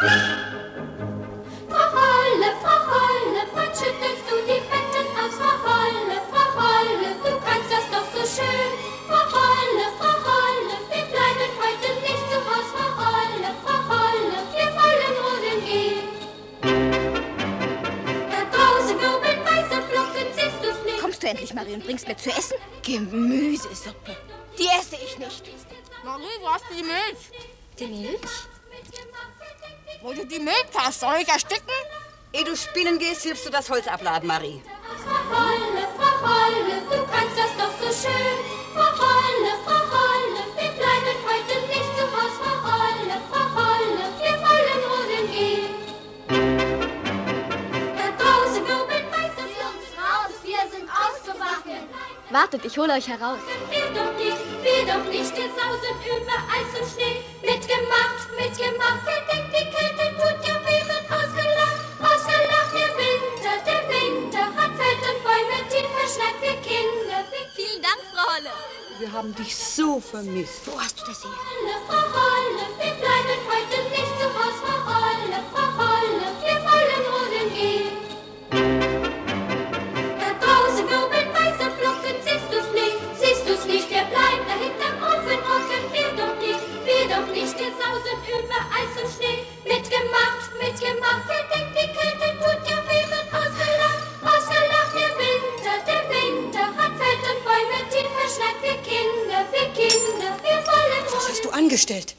Frau Holle, Frau Holle, wann schüttelst du die Betten aus? Frau Holle, Frau Holle, du kannst das doch so schön. Frau Holle, Frau Holle, wir bleiben heute nicht zu Haus. Frau Holle, Frau Holle, wir wollen rodeln gehen. Da draußen wirbeln weiße Flocken, siehst du's nicht? Kommst du endlich, Marie, und bringst mir zu essen? Gemüsesuppe. Die esse ich nicht. Marie, wo hast du die Milch? Die Milch? Wo du die hast, soll ich ersticken? Ehe du spielen gehst, hilfst du das Holz abladen, Marie. Frau Holle, Frau Holle, du kannst das doch so schön. Frau Holle, Frau Holle, wir bleiben heute nicht zu Haus. Frau Holle, Frau Holle, wir wollen rodeln gehen. Da draußen wirbeln weiße Flocken. Raus, wir sind ausgewachen. Wartet, ich hole euch heraus. Wir doch nicht, wir doch nicht, wir sausen über Eis und Schnee. Mitgemacht, mitgemacht, Wir haben dich so vermisst. Wo hast du das hier? Holle, Frau Holle, wir bleiben heute nicht zu Haus, Frau Holle, Frau Holle, wir wollen rodeln gehen. Da draußen wirbeln weiße Flocken, siehst du's nicht, siehst du's nicht, wir bleiben da hinterm Ofen hocken, wir doch nicht, wir doch nicht, wir sausen über Eis angestellt?